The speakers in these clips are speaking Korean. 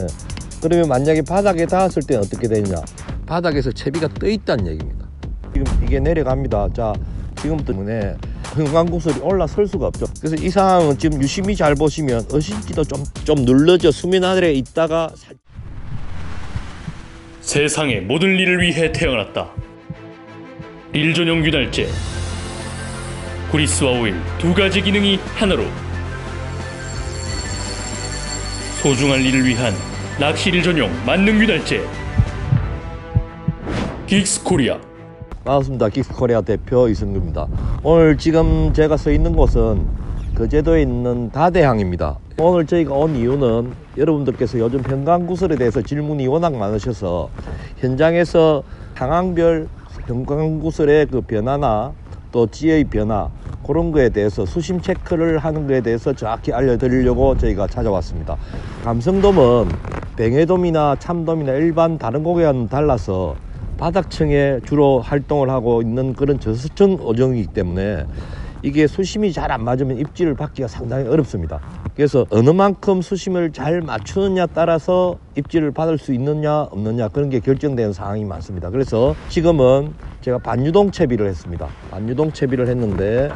예. 그러면 만약에 바닥에 닿았을 때는 어떻게 되느냐? 바닥에서 채비가 떠 있다는 얘기입니다. 지금 이게 내려갑니다. 자, 지금부터 때문에 흥광구슬이 올라설 수가 없죠. 그래서 이 상황은 지금 유심히 잘 보시면 어신지도 좀, 좀 눌러져 수면 아래에 있다가 살- 세상의 모든 일을 위해 태어났다. 일 전용 윤활제 구리스와 오일 두 가지 기능이 하나로 소중한 일을 위한 낚시일 전용 만능 윤활제 긱스 코리아 반갑습니다. 긱스코리아 대표 이승규입니다. 오늘 지금 제가 서 있는 곳은 거제도에 있는 다대항입니다. 오늘 저희가 온 이유는 여러분들께서 요즘 현강구슬에 대해서 질문이 워낙 많으셔서 현장에서 상황별 현강구슬의 그 변화나 또 지의 변화 그런 거에 대해서 수심 체크를 하는 거에 대해서 정확히 알려드리려고 저희가 찾아왔습니다. 감성돔은 뱅에돔이나 참돔이나 일반 다른 고개와는 달라서 바닥층에 주로 활동을 하고 있는 그런 저수층 어종이기 때문에 이게 수심이 잘 안 맞으면 입질을 받기가 상당히 어렵습니다. 그래서 어느 만큼 수심을 잘 맞추느냐 따라서 입질을 받을 수 있느냐 없느냐 그런 게 결정되는 상황이 많습니다. 그래서 지금은 제가 반유동 채비를 했습니다. 반유동 채비를 했는데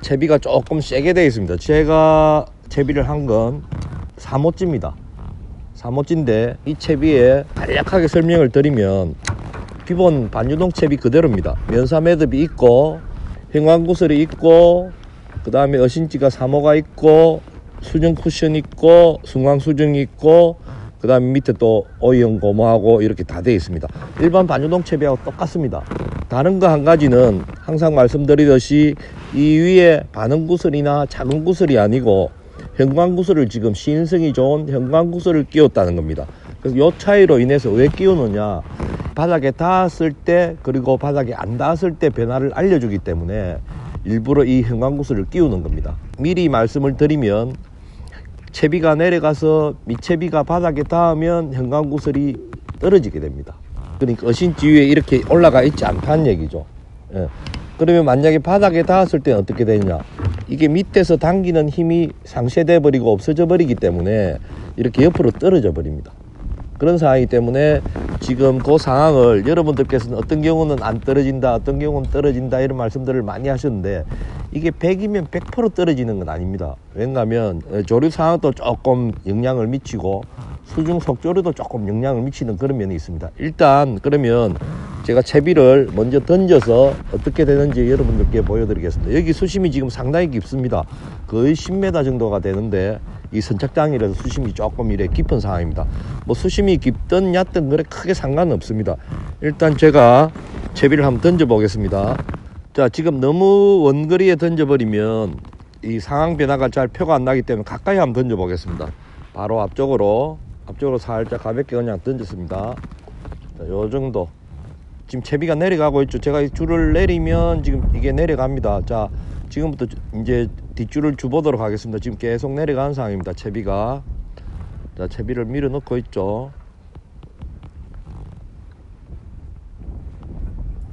채비가 조금 세게 되어 있습니다. 제가 채비를 한건 3호찌입니다. 3호찌인데 이 채비에 간략하게 설명을 드리면 기본 반유동 채비 그대로입니다. 면사 매듭이 있고 형광구슬이 있고 그 다음에 어신지가 3호가 있고 수정 쿠션 있고 순광 수정이 있고 그 다음에 밑에 또 오이형 고무하고 이렇게 다 되어 있습니다. 일반 반유동 채비하고 똑같습니다. 다른 거 한 가지는 항상 말씀드리듯이 이 위에 반응 구슬이나 작은 구슬이 아니고 형광구슬을 지금 시인성이 좋은 형광구슬을 끼웠다는 겁니다. 그래서 이 차이로 인해서 왜 끼우느냐 바닥에 닿았을 때 그리고 바닥에 안 닿았을 때 변화를 알려주기 때문에 일부러 이 형광구슬을 끼우는 겁니다. 미리 말씀을 드리면 채비가 내려가서 밑채비가 바닥에 닿으면 형광구슬이 떨어지게 됩니다. 그러니까 어신지 위에 이렇게 올라가 있지 않다는 얘기죠. 예. 그러면 만약에 바닥에 닿았을 때는 어떻게 되느냐? 이게 밑에서 당기는 힘이 상쇄돼 버리고 없어져 버리기 때문에 이렇게 옆으로 떨어져 버립니다. 그런 상황이기 때문에 지금 그 상황을 여러분들께서는 어떤 경우는 안 떨어진다, 어떤 경우는 떨어진다 이런 말씀들을 많이 하셨는데 이게 100이면 100% 떨어지는 건 아닙니다. 왜냐하면 조류 상황도 조금 영향을 미치고 수중 속조류도 조금 영향을 미치는 그런 면이 있습니다. 일단 그러면 제가 채비를 먼저 던져서 어떻게 되는지 여러분들께 보여드리겠습니다. 여기 수심이 지금 상당히 깊습니다. 거의 10m 정도가 되는데 이 선착장이라서 수심이 조금 이래 깊은 상황입니다. 뭐 수심이 깊든 얕든 그래 크게 상관은 없습니다. 일단 제가 채비를 한번 던져 보겠습니다. 자 지금 너무 원거리에 던져 버리면 이 상황 변화가 잘 표가 안 나기 때문에 가까이 한번 던져 보겠습니다. 바로 앞쪽으로 앞쪽으로 살짝 가볍게 그냥 던졌습니다. 자, 요 정도. 지금 채비가 내려가고 있죠. 제가 이 줄을 내리면 지금 이게 내려갑니다. 자, 지금부터 주- 이제 뒷줄을 주보도록 하겠습니다. 지금 계속 내려가는 상황입니다. 채비가. 자, 채비를 밀어 넣고 있죠.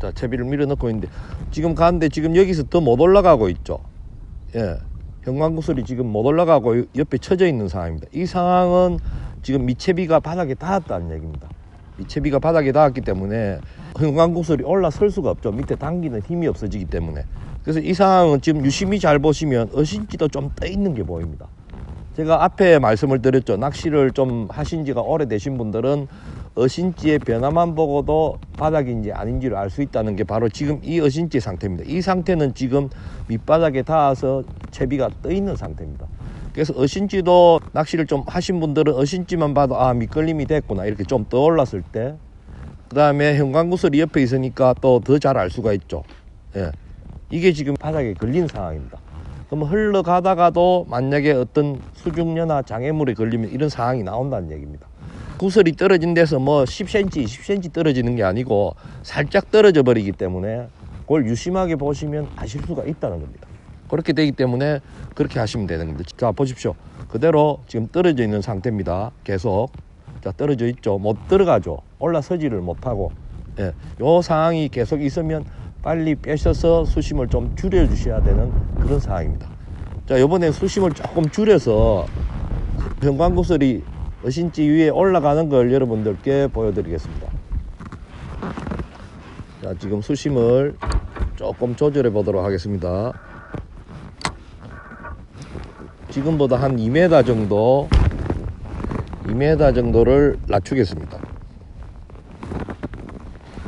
자, 채비를 밀어 넣고 있는데 지금 가는데 지금 여기서 더 못 올라가고 있죠. 예. 형광구슬이 지금 못 올라가고 요- 옆에 쳐져 있는 상황입니다. 이 상황은 지금 밑채비가 바닥에 닿았다는 얘기입니다. 밑채비가 바닥에 닿았기 때문에 형광구슬이 올라설 수가 없죠. 밑에 당기는 힘이 없어지기 때문에. 그래서 이 상황은 지금 유심히 잘 보시면 어신지도 좀 떠 있는 게 보입니다. 제가 앞에 말씀을 드렸죠. 낚시를 좀 하신 지가 오래되신 분들은 어신지의 변화만 보고도 바닥인지 아닌지를 알 수 있다는 게 바로 지금 이 어신지 상태입니다. 이 상태는 지금 밑바닥에 닿아서 채비가 떠 있는 상태입니다. 그래서 어신지도 낚시를 좀 하신 분들은 어신지만 봐도 아 밑걸림이 됐구나 이렇게 좀 떠올랐을 때 그 다음에 형광구슬이 옆에 있으니까 또 더 잘 알 수가 있죠. 예. 이게 지금 바닥에 걸린 상황입니다. 그럼 흘러가다가도 만약에 어떤 수중녀나 장애물에 걸리면 이런 상황이 나온다는 얘기입니다. 구슬이 떨어진 데서 뭐 10cm, 20cm 떨어지는 게 아니고 살짝 떨어져 버리기 때문에 그걸 유심하게 보시면 아실 수가 있다는 겁니다. 그렇게 되기 때문에 그렇게 하시면 되는 겁니다. 자, 보십시오. 그대로 지금 떨어져 있는 상태입니다. 계속. 자, 떨어져 있죠. 못 들어가죠. 올라서지를 못하고. 예. 요 상황이 계속 있으면 빨리 빼셔서 수심을 좀 줄여 주셔야 되는 그런 상황입니다. 자, 요번에 수심을 조금 줄여서 현광구슬이 어신지 위에 올라가는 걸 여러분들께 보여드리겠습니다. 자, 지금 수심을 조금 조절해 보도록 하겠습니다. 지금보다 한 2m 정도, 2m 정도를 낮추겠습니다.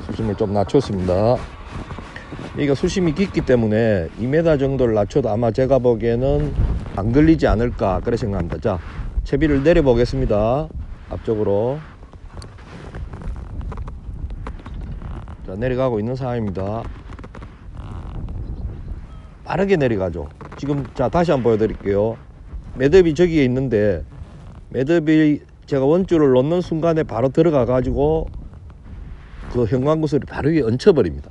수심을 좀 낮췄습니다. 여기가 수심이 깊기 때문에 2m 정도를 낮춰도 아마 제가 보기에는 안 걸리지 않을까 그래 생각합니다. 자, 채비를 내려 보겠습니다. 앞쪽으로. 자, 내려가고 있는 상황입니다. 빠르게 내려가죠. 지금 자 다시 한번 보여드릴게요. 매듭이 저기에 있는데 매듭이 제가 원줄을 놓는 순간에 바로 들어가 가지고 그 형광구슬이 바로 위에 얹혀버립니다.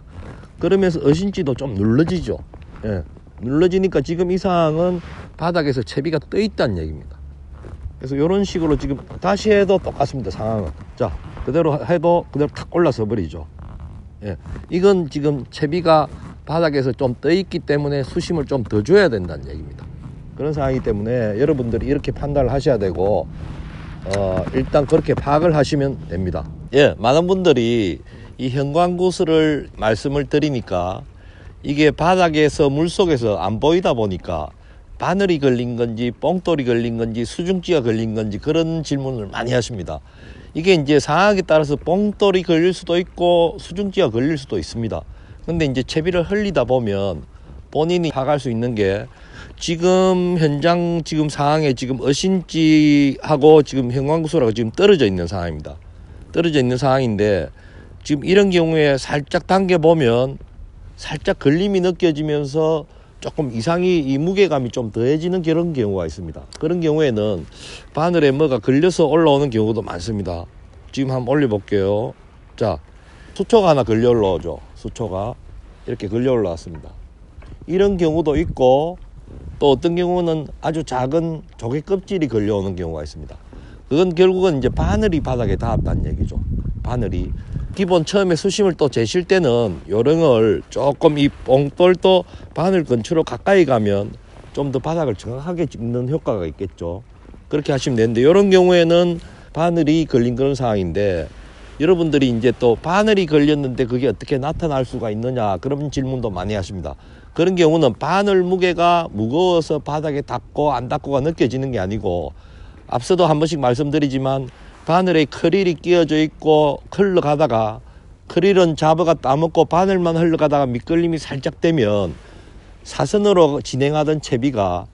그러면서 어신지도 좀 눌러지죠. 예. 눌러지니까 지금 이 상황은 바닥에서 채비가 떠 있다는 얘기입니다. 그래서 이런 식으로 지금 다시 해도 똑같습니다. 상황은. 자, 그대로 해도 그대로 탁 올라서 버리죠. 예. 이건 지금 채비가 바닥에서 좀 떠 있기 때문에 수심을 좀 더 줘야 된다는 얘기입니다. 그런 상황이기 때문에 여러분들이 이렇게 판단을 하셔야 되고 어, 일단 그렇게 파악을 하시면 됩니다. 예, 많은 분들이 이 형광구슬을 말씀을 드리니까 이게 바닥에서 물 속에서 안 보이다 보니까 바늘이 걸린 건지 뽕돌이 걸린 건지 수중지가 걸린 건지 그런 질문을 많이 하십니다. 이게 이제 상황에 따라서 뽕돌이 걸릴 수도 있고 수중지가 걸릴 수도 있습니다. 근데 이제 채비를 흘리다 보면 본인이 파악할 수 있는 게 지금 현장 지금 상황에 지금 어신지하고 지금 형광구슬하고 지금 떨어져 있는 상황입니다. 떨어져 있는 상황인데 지금 이런 경우에 살짝 당겨 보면 살짝 걸림이 느껴지면서 조금 이상이 이 무게감이 좀 더해지는 그런 경우가 있습니다. 그런 경우에는 바늘에 뭐가 걸려서 올라오는 경우도 많습니다. 지금 한번 올려볼게요. 자, 수초가 하나 걸려 올라오죠. 수초가 이렇게 걸려 올라왔습니다. 이런 경우도 있고 또 어떤 경우는 아주 작은 조개 껍질이 걸려오는 경우가 있습니다. 그건 결국은 이제 바늘이 바닥에 닿았다는 얘기죠. 바늘이. 기본 처음에 수심을 또 재실 때는 요령을 조금 이 뽕돌도 바늘 근처로 가까이 가면 좀 더 바닥을 정확하게 찍는 효과가 있겠죠. 그렇게 하시면 되는데 이런 경우에는 바늘이 걸린 그런 상황인데 여러분들이 이제 또 바늘이 걸렸는데 그게 어떻게 나타날 수가 있느냐 그런 질문도 많이 하십니다. 그런 경우는 바늘 무게가 무거워서 바닥에 닿고 안 닿고가 느껴지는 게 아니고 앞서도 한 번씩 말씀드리지만 바늘에 크릴이 끼어져 있고 흘러가다가 크릴은 잡아가 따먹고 바늘만 흘러가다가 미끌림이 살짝 되면 사선으로 진행하던 채비가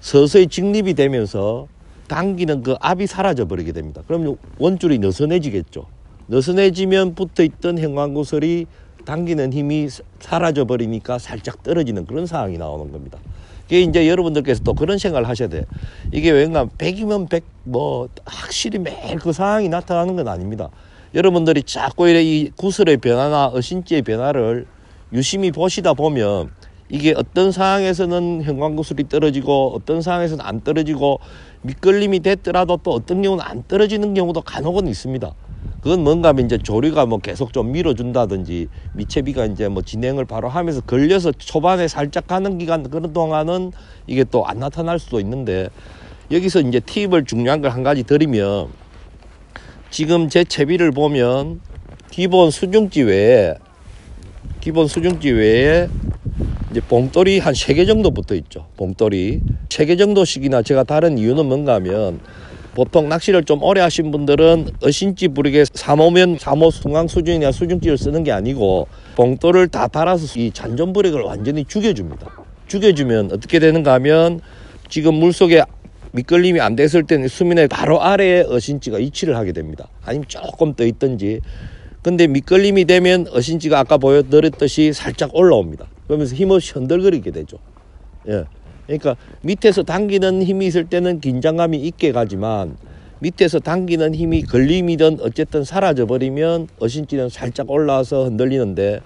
서서히 직립이 되면서 당기는 그 압이 사라져 버리게 됩니다. 그럼 원줄이 느슨해지겠죠. 느슨해지면 붙어 있던 형광구슬이 당기는 힘이 사라져 버리니까 살짝 떨어지는 그런 상황이 나오는 겁니다. 이게 이제 여러분들께서 또 그런 생각을 하셔야 돼. 이게 왠가 100이면 100, 뭐, 확실히 매일 그 상황이 나타나는 건 아닙니다. 여러분들이 자꾸 이래 이 구슬의 변화나 어신지의 변화를 유심히 보시다 보면 이게 어떤 상황에서는 형광구슬이 떨어지고 어떤 상황에서는 안 떨어지고 밑걸림이 됐더라도 또 어떤 경우는 안 떨어지는 경우도 간혹은 있습니다. 그건 뭔가 이제 조류가 뭐 계속 좀 밀어준다든지 미채비가 이제 뭐 진행을 바로 하면서 걸려서 초반에 살짝 가는 기간 그런 동안은 이게 또 안 나타날 수도 있는데 여기서 이제 팁을 중요한 걸 한 가지 드리면 지금 제 채비를 보면 기본 수중지 외에 기본 수중지 외에 이제 봉돌이 한 세 개 정도 붙어 있죠. 봉돌이 세 개 정도씩이나 제가 다른 이유는 뭔가 하면 보통 낚시를 좀 오래 하신 분들은 어신지 부르게 사모면 사모 순강 수중이나 수중지를 쓰는 게 아니고 봉돌을 다 달아서 이 잔존 브렉을 완전히 죽여줍니다. 죽여주면 어떻게 되는가 하면 지금 물속에 미끌림이 안 됐을 때는 수면의 바로 아래에 어신지가 위치를 하게 됩니다. 아니면 조금 떠 있든지. 근데 미끌림이 되면 어신지가 아까 보여드렸듯이 살짝 올라옵니다. 그러면서 힘없이 흔들거리게 되죠. 예. 그러니까 밑에서 당기는 힘이 있을 때는 긴장감이 있게 가지만 밑에서 당기는 힘이 걸림이든 어쨌든 사라져 버리면 어신지는 살짝 올라와서 흔들리는데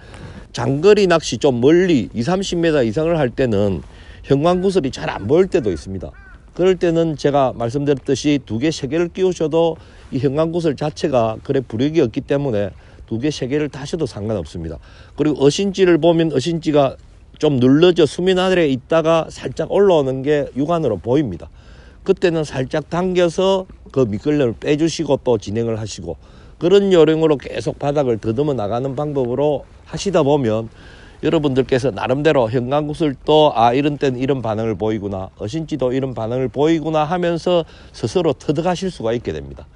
장거리 낚시 좀 멀리 2, 30m 이상을 할 때는 형광구슬이 잘 안 보일 때도 있습니다. 그럴 때는 제가 말씀드렸듯이 두 개, 세 개를 끼우셔도 이 형광구슬 자체가 그래 부력이 없기 때문에 두 개, 세 개를 다셔도 상관없습니다. 그리고 어신지를 보면 어신지가 좀 눌러져 수면 아래에 있다가 살짝 올라오는 게 육안으로 보입니다. 그때는 살짝 당겨서 그 미끌림을 빼주시고 또 진행을 하시고 그런 요령으로 계속 바닥을 더듬어 나가는 방법으로 하시다 보면 여러분들께서 나름대로 현강구슬도 아 이런 때는 이런 반응을 보이구나 어신지도 이런 반응을 보이구나 하면서 스스로 터득하실 수가 있게 됩니다.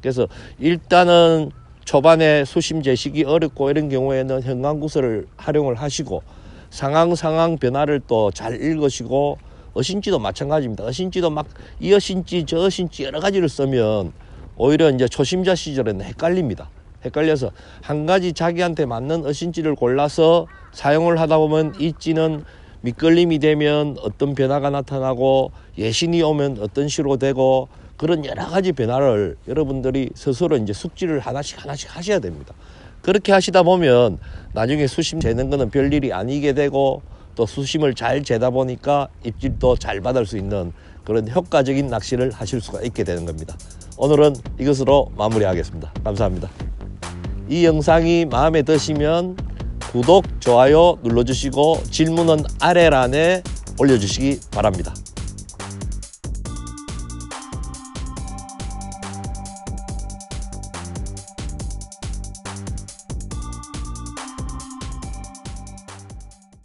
그래서 일단은 초반에 수심 제식이 어렵고 이런 경우에는 현강구슬을 활용을 하시고 상황 상황 변화를 또 잘 읽으시고 어신지도 마찬가지입니다. 어신지도 막 이 어신지 저 어신지 여러 가지를 쓰면 오히려 이제 초심자 시절에는 헷갈립니다. 헷갈려서 한 가지 자기한테 맞는 어신지를 골라서 사용을 하다 보면 이 찌는 밑걸림이 되면 어떤 변화가 나타나고 예신이 오면 어떤 식으로 되고 그런 여러 가지 변화를 여러분들이 스스로 이제 숙지를 하나씩 하나씩 하셔야 됩니다. 그렇게 하시다 보면 나중에 수심 재는 거는 별일이 아니게 되고 또 수심을 잘 재다 보니까 입질도 잘 받을 수 있는 그런 효과적인 낚시를 하실 수가 있게 되는 겁니다. 오늘은 이것으로 마무리하겠습니다. 감사합니다. 이 영상이 마음에 드시면 구독, 좋아요 눌러주시고 질문은 아래란에 올려주시기 바랍니다.